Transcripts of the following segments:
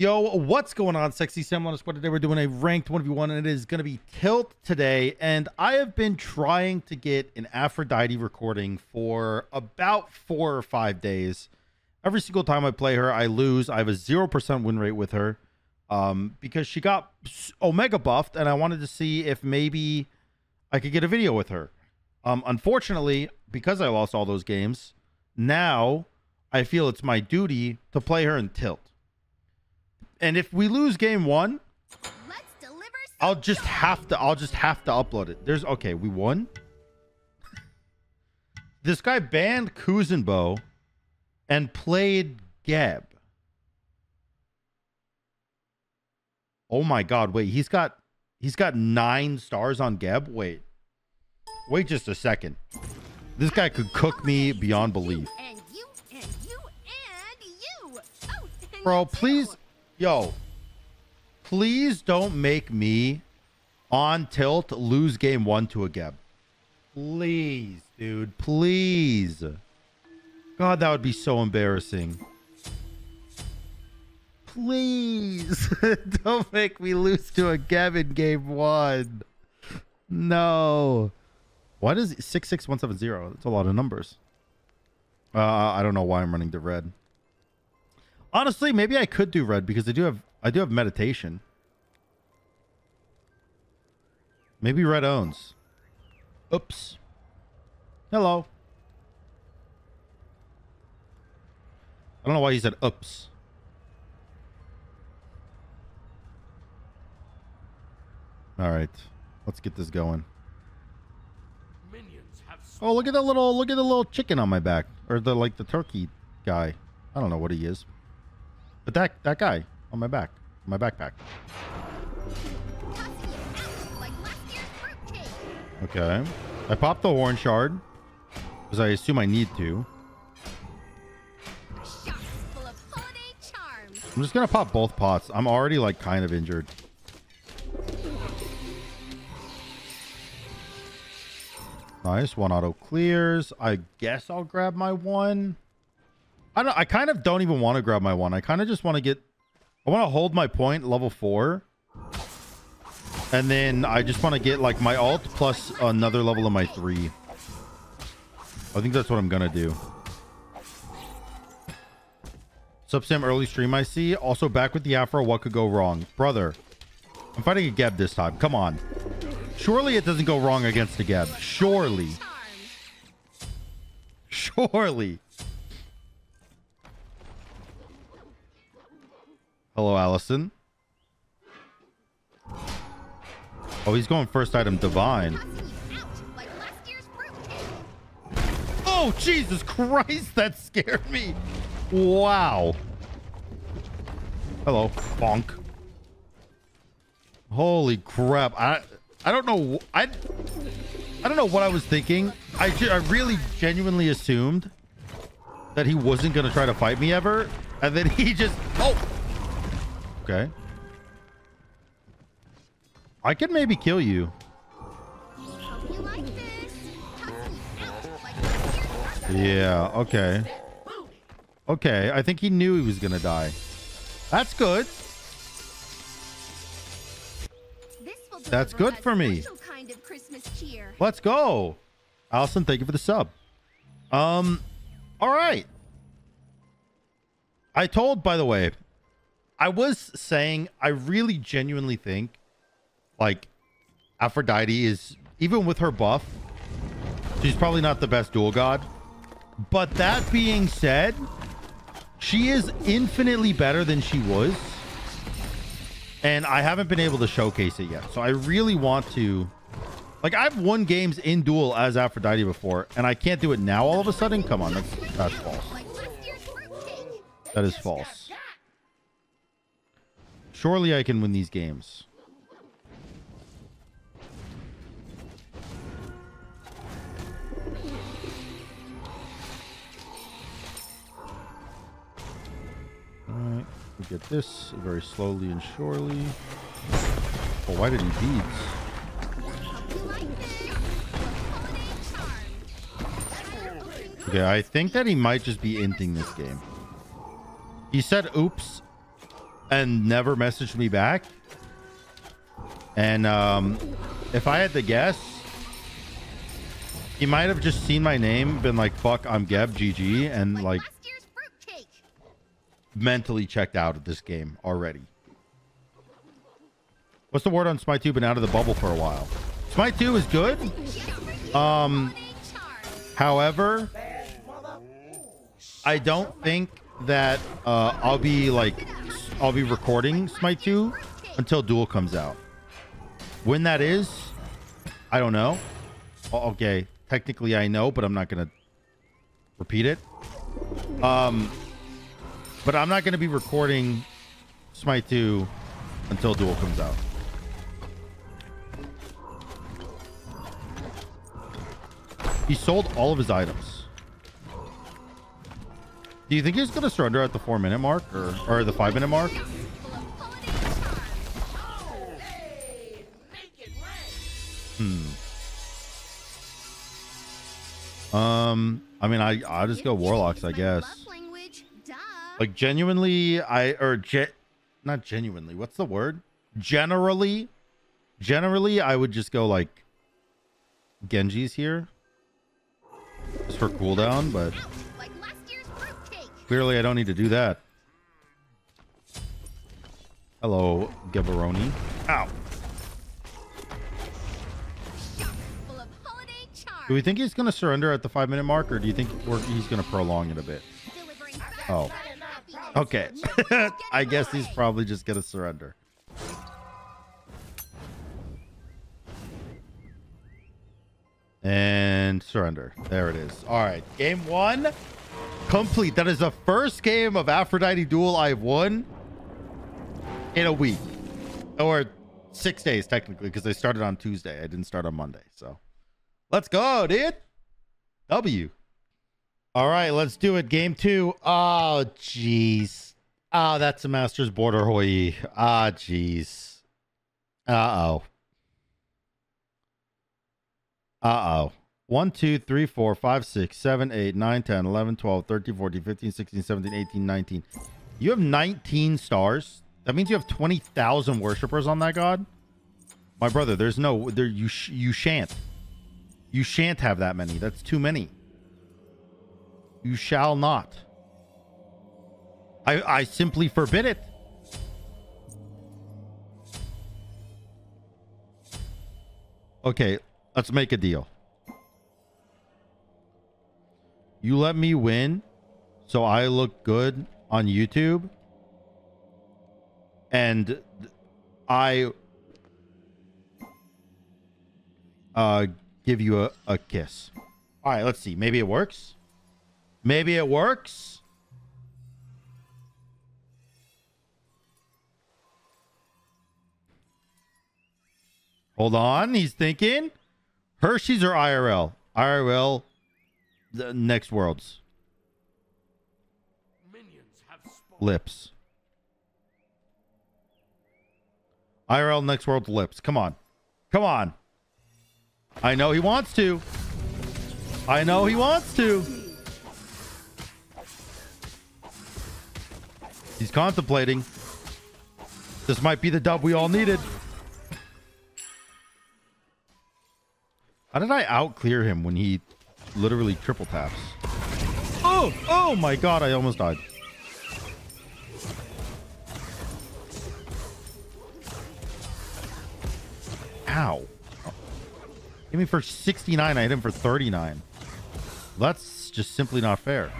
Yo, what's going on, sexy Sam on Squad? Today we're doing a ranked 1v1 and it is going to be Tilt today. And I have been trying to get an Aphrodite recording for about four or five days. Every single time I play her, I lose. I have a 0% win rate with her um, because she got Omega buffed and I wanted to see if maybe I could get a video with her. Um, unfortunately, because I lost all those games, now I feel it's my duty to play her in Tilt. And if we lose game one, I'll just have to I'll just have to upload it. There's okay, we won. This guy banned Kuzenbo and played Geb. Oh my god, wait, he's got he's got nine stars on Geb. Wait. Wait just a second. This guy could cook me beyond belief. Bro, please Yo, please don't make me on tilt lose game one to a Geb. Please, dude. Please. God, that would be so embarrassing. Please. don't make me lose to a Geb in game one. No. Why does 66170? That's a lot of numbers. Uh, I don't know why I'm running to red. Honestly, maybe I could do red because I do have I do have meditation. Maybe red owns. Oops. Hello. I don't know why he said oops. All right. Let's get this going. Oh, look at the little look at the little chicken on my back or the like the turkey guy. I don't know what he is. But that that guy on my back, on my backpack. Okay. I popped the horn shard because I assume I need to. I'm just gonna pop both pots. I'm already like kind of injured. Nice. One auto clears. I guess I'll grab my one. I don't. I kind of don't even want to grab my one. I kind of just want to get. I want to hold my point level four, and then I just want to get like my ult plus another level of my three. I think that's what I'm gonna do. Subsam early stream I see. Also back with the Afro. What could go wrong, brother? I'm fighting a Geb this time. Come on. Surely it doesn't go wrong against a Geb. Surely. Surely. Hello, Allison. Oh, he's going first item divine. Oh, Jesus Christ, that scared me. Wow. Hello, bonk. Holy crap. I I don't know. I I don't know what I was thinking. I, I really genuinely assumed that he wasn't going to try to fight me ever. And then he just... Oh! Okay. I could maybe kill you. Yeah, okay. Okay, I think he knew he was gonna die. That's good. That's good for me. Let's go. Allison, thank you for the sub. Um, all right. I told, by the way, I was saying I really genuinely think like Aphrodite is even with her buff, she's probably not the best duel god. But that being said, she is infinitely better than she was. And I haven't been able to showcase it yet. So I really want to like I've won games in duel as Aphrodite before, and I can't do it now all of a sudden. Come on, that's that's false. That is false. Surely I can win these games. Alright, we get this very slowly and surely. Oh, why did he beads? Okay, I think that he might just be inting this game. He said oops and never messaged me back. And um, if I had to guess, he might have just seen my name, been like, fuck, I'm Geb, GG, and like mentally checked out of this game already. What's the word on Smite 2? Been out of the bubble for a while. Smite 2 is good. Um, however, I don't think that uh, I'll be like, I'll be recording Smite 2 until Duel comes out. When that is, I don't know. Okay, technically I know, but I'm not going to repeat it. Um, but I'm not going to be recording Smite 2 until Duel comes out. He sold all of his items. Do you think he's going to surrender at the four minute mark or, or the five minute mark? Hmm. Um, I mean, I I'll just go warlocks, I guess. Like genuinely, I or ge- not genuinely. What's the word? Generally, generally, I would just go like Genji's here, just for cooldown. But clearly, I don't need to do that. Hello, Gabaroni. Ow. Do we think he's going to surrender at the five minute mark, or do you think he's going to prolong it a bit? Oh. Okay. I guess he's probably just going to surrender. And surrender. There it is. All right. Game one complete. That is the first game of Aphrodite Duel I've won in a week. Or six days, technically, because I started on Tuesday. I didn't start on Monday. So let's go, dude. W. All right, let's do it. Game two. Oh, jeez. Oh, that's a Masters Border Hoi. Ah, jeez. Uh-oh. Uh-oh. 1, 2, 3, 4, 5, 6, 7, 8, 9, 10, 11, 12, 13, 14, 15, 16, 17, 18, 19. You have 19 stars. That means you have 20,000 worshippers on that god. My brother, there's no... there. You, sh you shan't. You shan't have that many. That's too many. You shall not. I, I simply forbid it. Okay, let's make a deal. You let me win so I look good on YouTube. And I uh, give you a, a kiss. All right, let's see. Maybe it works. Maybe it works. Hold on. He's thinking. Hershey's or IRL? IRL, the next worlds. Lips. IRL next world lips. Come on. Come on. I know he wants to. I know he wants to. He's contemplating. This might be the dub we all needed. How did I out clear him when he literally triple taps? Oh, oh my god, I almost died. Ow. Give me for 69, I hit him for 39. That's just simply not fair.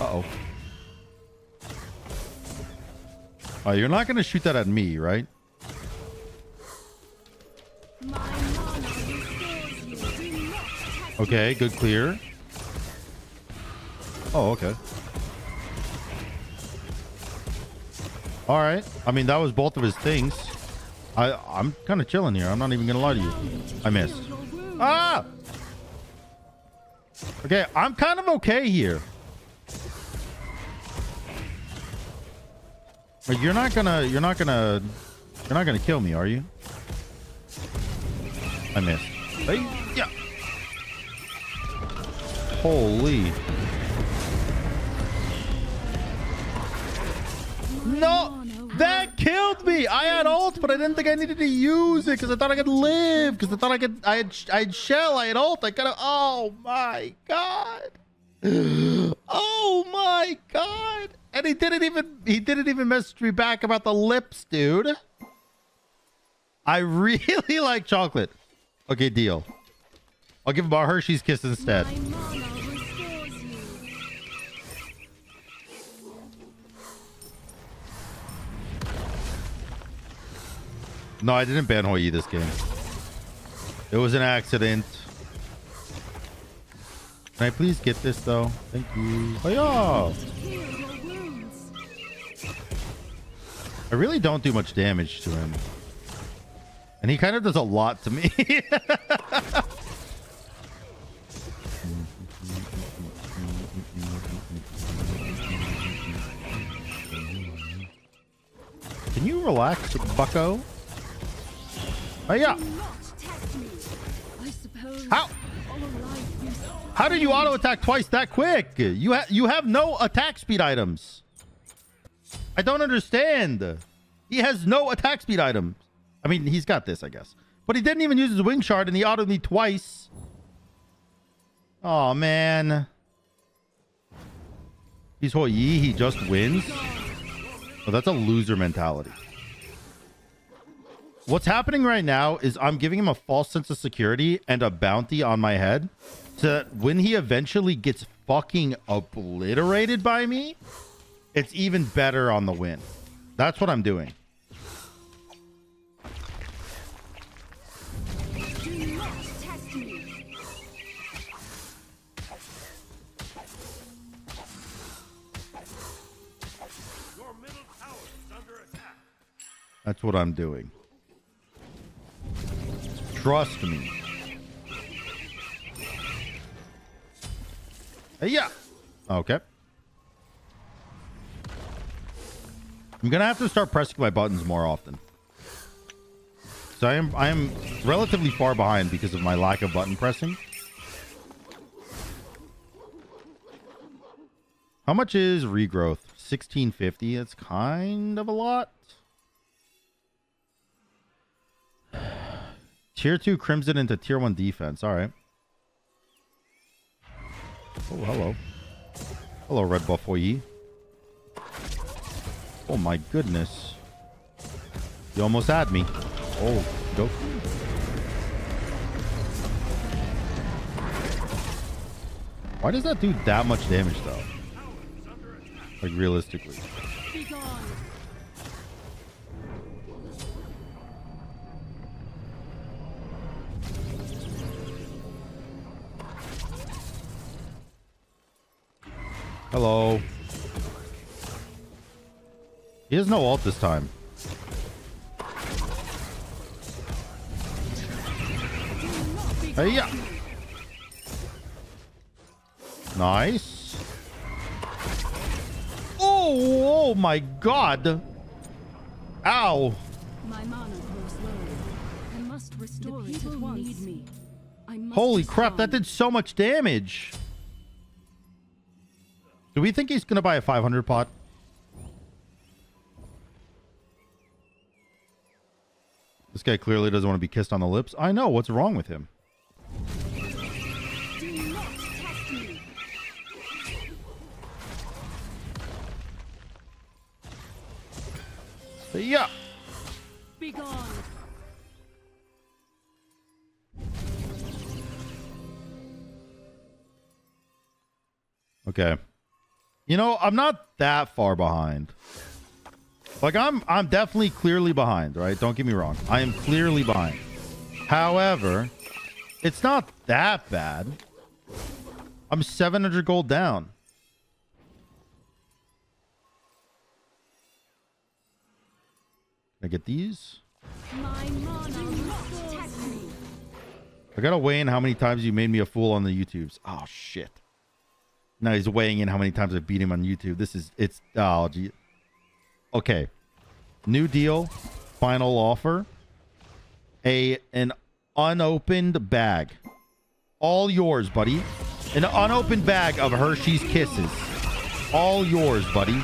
Uh-oh. Oh, you're not going to shoot that at me, right? Okay, good clear. Oh, okay. All right. I mean, that was both of his things. I, I'm kind of chilling here. I'm not even going to lie to you. I missed. Ah! Okay, I'm kind of okay here. But you're not gonna, you're not gonna, you're not gonna kill me, are you? I missed. Hey. Holy. No. That killed me. I had ult, but I didn't think I needed to use it because I thought I could live. Because I thought I could. I had. I had shell. I had ult. I gotta. Oh my god. Oh my god. And he didn't even. He didn't even message me back about the lips, dude. I really like chocolate. Okay, deal. I'll give him a Hershey's kiss instead. My mana restores you. No, I didn't ban Hoi this game. It was an accident. Can I please get this though? Thank you. Oh yeah. Heal your wounds. I really don't do much damage to him. And he kind of does a lot to me. bucko? Oh yeah. Do not test me. I suppose. How? You How did you auto attack twice that quick? You ha you have no attack speed items. I don't understand. He has no attack speed items. I mean, he's got this, I guess. But he didn't even use his wing shard and he autoed me twice. Oh man. He's Hou Yi, he just wins. Oh, that's a loser mentality. What's happening right now is I'm giving him a false sense of security and a bounty on my head so that when he eventually gets fucking obliterated by me, it's even better on the win. That's what I'm doing. That's what I'm doing. Trust me. Yeah. Okay. I'm gonna have to start pressing my buttons more often. So I am I am relatively far behind because of my lack of button pressing. How much is regrowth? 1650. That's kind of a lot. Tier 2 Crimson into Tier 1 defense. All right. Oh, hello. Hello, Red Buff Hoi. Oh, my goodness. You almost had me. Oh, go. Why does that do that much damage, though? Like, realistically. Hello. He has no ult this time. Hey, yeah. Nice. Oh, oh my god. Ow. My mana grows low. I must restore it at once. Need me. I must Holy crap, that did so much damage. Do we think he's going to buy a 500 pot? This guy clearly doesn't want to be kissed on the lips. I know. What's wrong with him? Do not test me. Yeah. Be gone. Okay. You know, I'm not that far behind. Like I'm I'm definitely clearly behind, right? Don't get me wrong. I am clearly behind. However, it's not that bad. I'm 700 gold down. I get these? I gotta weigh in how many times you made me a fool on the YouTubes. Oh shit. Now he's weighing in how many times I beat him on YouTube. This is it's oh gee. Okay. New deal. Final offer. A an unopened bag. All yours, buddy. An unopened bag of Hershey's Kisses. All yours, buddy.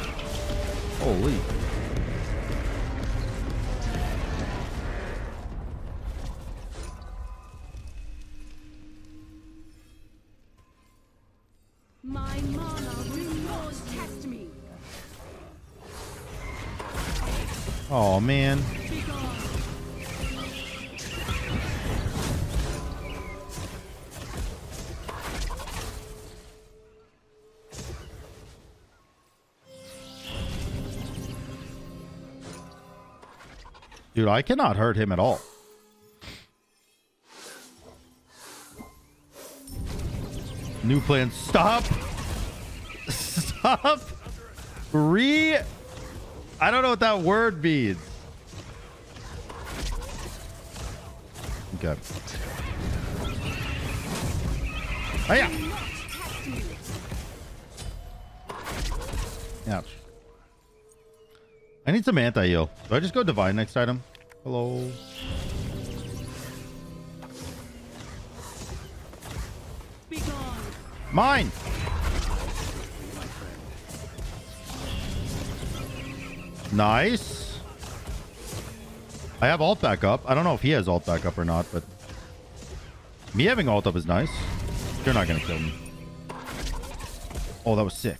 Holy. My mana will test me. Oh man. Dude, I cannot hurt him at all. New plan. Stop! Stop. Re. I don't know what that word means. Okay. Oh, yeah. Ouch. I need some anti-heal. Do I just go divine next item? Hello. Be gone. Mine. Nice. I have ult back up. I don't know if he has ult back up or not, but me having ult up is nice. You're not gonna kill me. Oh, that was sick.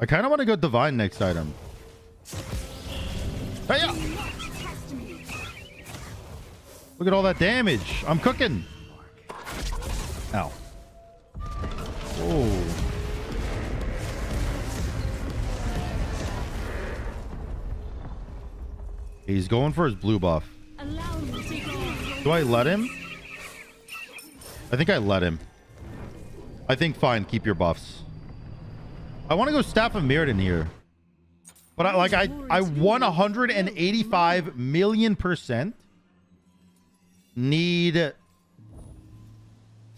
I kind of want to go divine next item. Hey. Look at all that damage. I'm cooking. Ow. Oh. He's going for his blue buff. Do I let him? I think I let him. I think fine, keep your buffs. I want to go Staff of Myrddin here. But I like I I won 185 million percent need to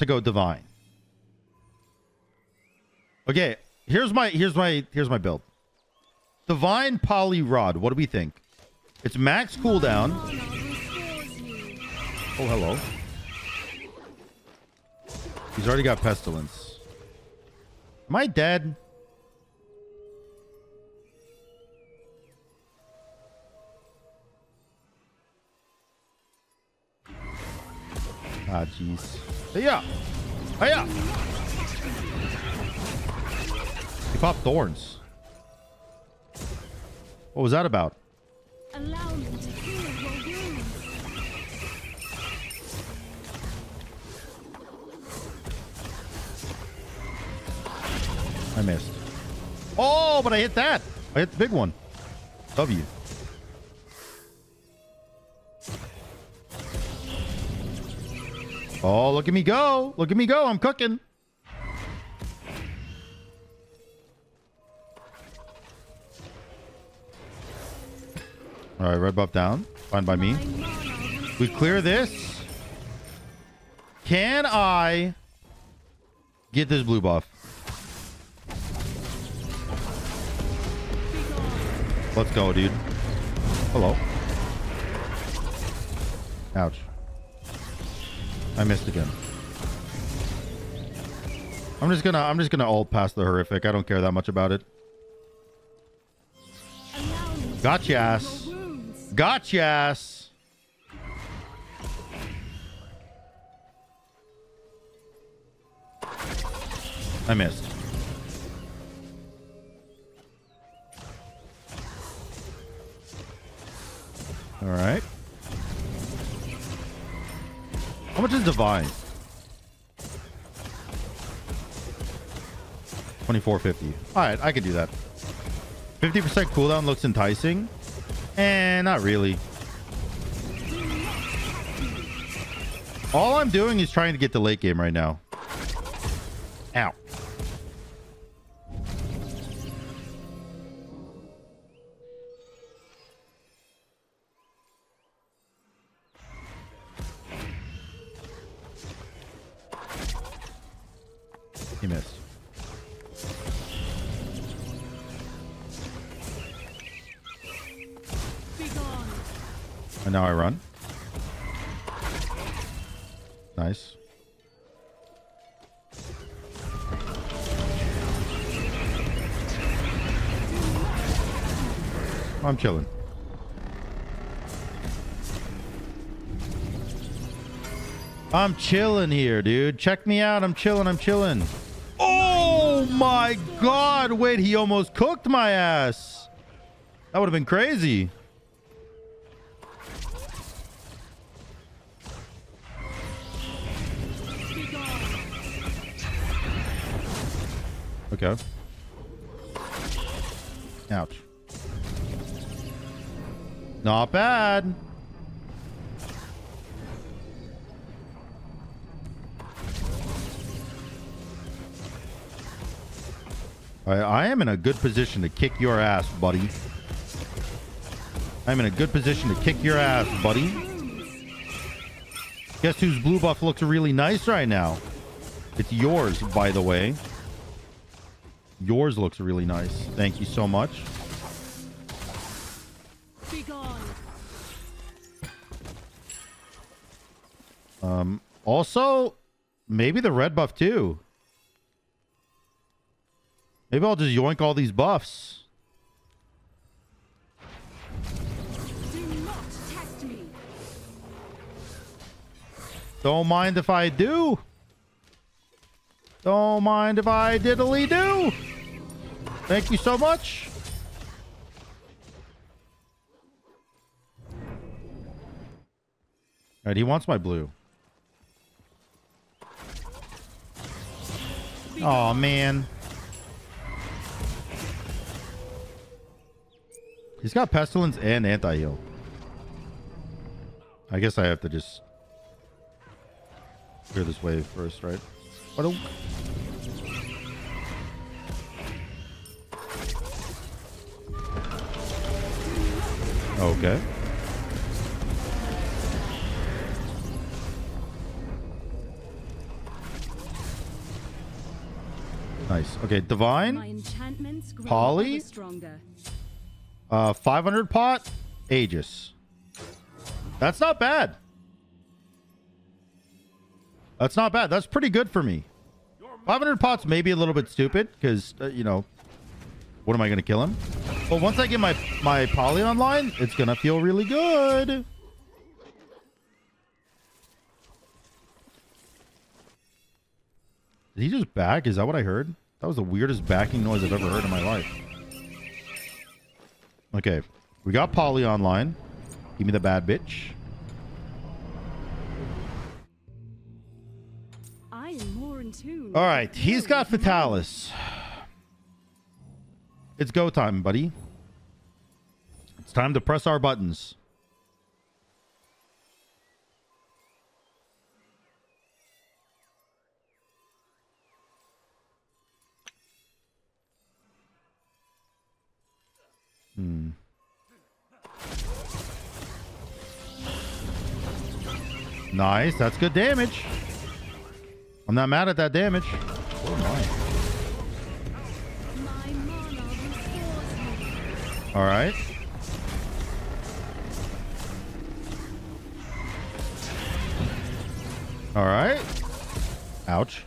go divine. Okay, here's my here's my here's my build. Divine Poly Rod. What do we think? It's max cooldown. Oh, hello. He's already got pestilence. Am I dead? Ah, jeez. Hey yeah. Hey yeah. He popped thorns. What was that about? Allow me to heal your wounds. I missed. Oh, but I hit that. I hit the big one. W. Oh, look at me go. Look at me go. I'm cooking. All right, red buff down. Fine by me. We clear this. Can I get this blue buff? Let's go, dude. Hello. Ouch. I missed again. I'm just gonna I'm just gonna ult past the horrific. I don't care that much about it. Gotcha ass. Gotcha. I missed. All right. How much is divine? 2450. All right, I could do that. 50% cooldown looks enticing. Eh, not really. All I'm doing is trying to get the late game right now. Ow. I'm chilling. I'm chilling here, dude. Check me out. I'm chilling. I'm chilling. Oh my god! Wait, he almost cooked my ass. That would have been crazy. Okay. Ouch. Not bad. I, I am in a good position to kick your ass, buddy. I'm in a good position to kick your ass, buddy. Guess whose blue buff looks really nice right now? It's yours, by the way. Yours looks really nice. Thank you so much. Um, also, maybe the red buff too. Maybe I'll just yoink all these buffs. Don't mind if I do. Don't mind if I diddly do. Thank you so much. All right, he wants my blue. Oh man. He's got pestilence and anti-heal. I guess I have to just clear this wave first, right? What a... Okay. Nice. Okay, divine. Polly? Uh, 500 pot, Aegis. That's not bad. That's not bad. That's pretty good for me. 500 pots may be a little bit stupid because, uh, you know, what am I going to kill him? But once I get my, my poly online, it's going to feel really good. Did he just back? Is that what I heard? That was the weirdest backing noise I've ever heard in my life. Okay. We got Polly online. Give me the bad bitch. I am more in tune. All right. He's got Fatalis. It's go time, buddy. It's time to press our buttons. Nice. That's good damage. I'm not mad at that damage. Oh. All right. All right. Ouch.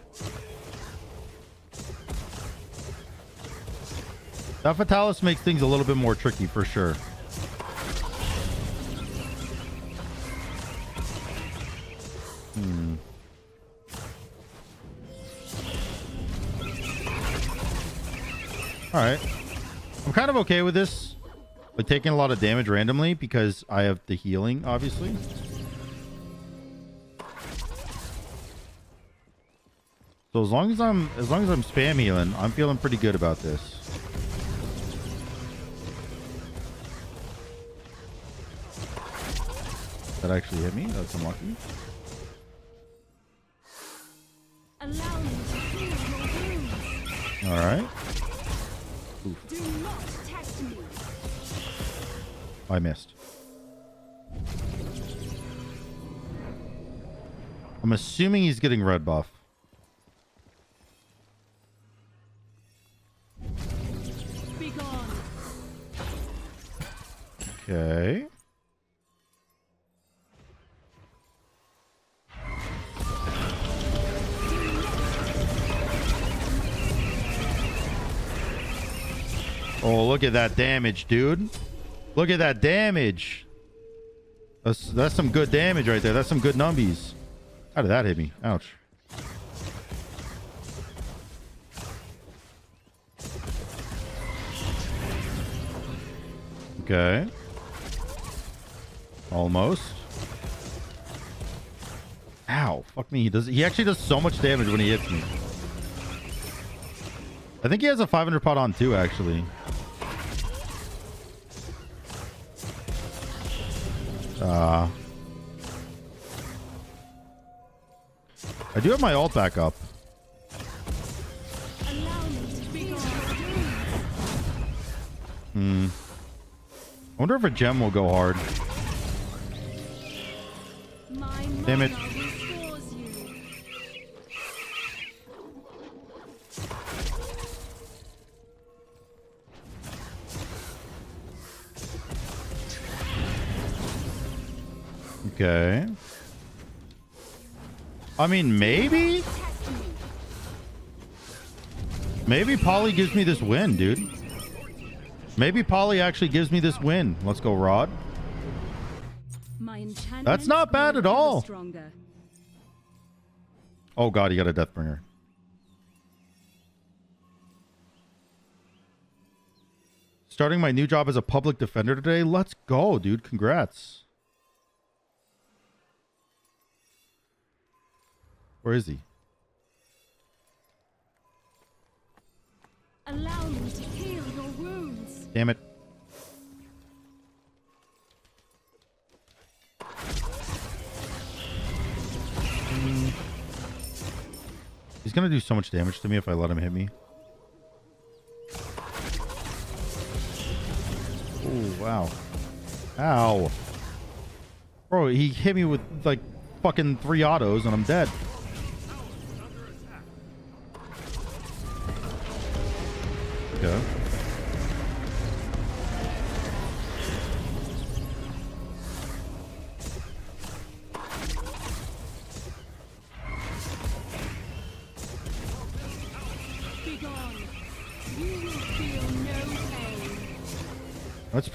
That Fatalis makes things a little bit more tricky for sure. All right. I'm kind of okay with this. Like taking a lot of damage randomly because I have the healing, obviously. So as long as I'm as long as I'm spam healing, I'm feeling pretty good about this. That actually hit me. That's unlucky. Allow me to heal your wounds. All right. Do not test me. I missed. I'm assuming he's getting red buff. Okay. look at that damage, dude. Look at that damage. That's that's some good damage right there. That's some good numbies. How did that hit me? Ouch. Okay. Almost. Ow, fuck me. He does he actually does so much damage when he hits me. I think he has a 500 pot on too, actually. Uh, I do have my ult back up. Hmm. I wonder if a gem will go hard. Damn it. Okay. I mean, maybe? Maybe Polly gives me this win, dude. Maybe Polly actually gives me this win. Let's go, Rod. That's not bad at all. Oh god, he got a Deathbringer. Starting my new job as a public defender today. Let's go, dude. Congrats. Where is he? Allow me to heal your wounds. Damn it. Mm. He's gonna do so much damage to me if I let him hit me. Oh wow. Ow. Bro, he hit me with like fucking three autos and I'm dead.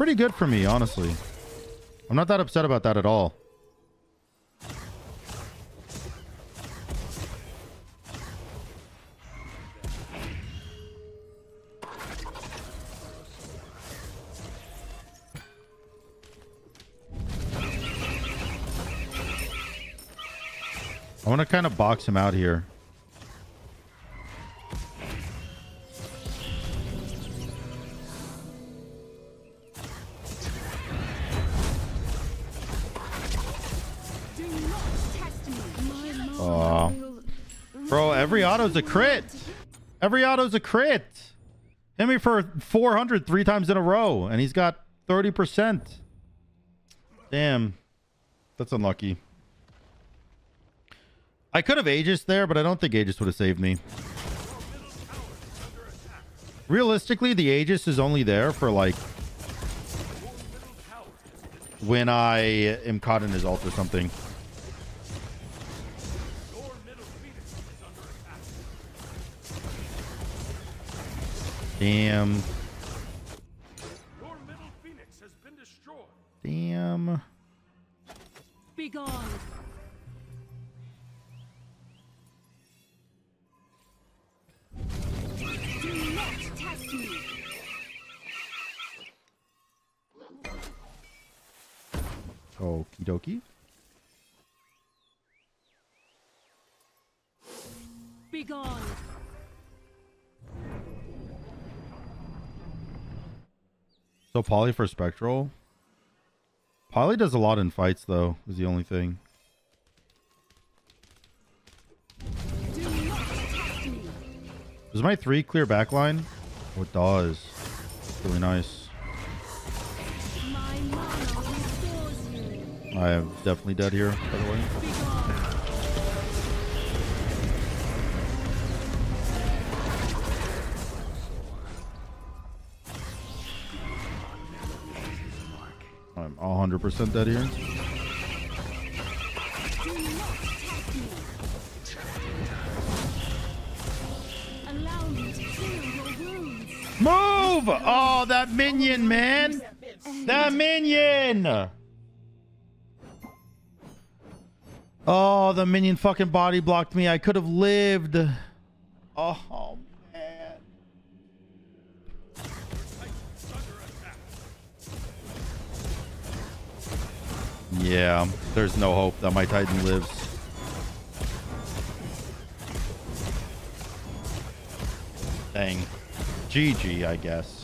Pretty good for me, honestly. I'm not that upset about that at all. I want to kind of box him out here. Auto's a crit. Every auto's a crit. Hit me for 400 three times in a row, and he's got 30%. Damn. That's unlucky. I could have Aegis there, but I don't think Aegis would have saved me. Realistically, the Aegis is only there for like when I am caught in his ult or something. Damn. Poly for Spectral. Poly does a lot in fights though, is the only thing. Does my three clear backline? Oh, it does. Really nice. I am definitely dead here, by the way. 100% dead here. Move! Oh, that minion, man! That minion! Oh, the minion fucking body blocked me. I could have lived. Oh, Yeah, there's no hope that my Titan lives. Dang. GG, I guess.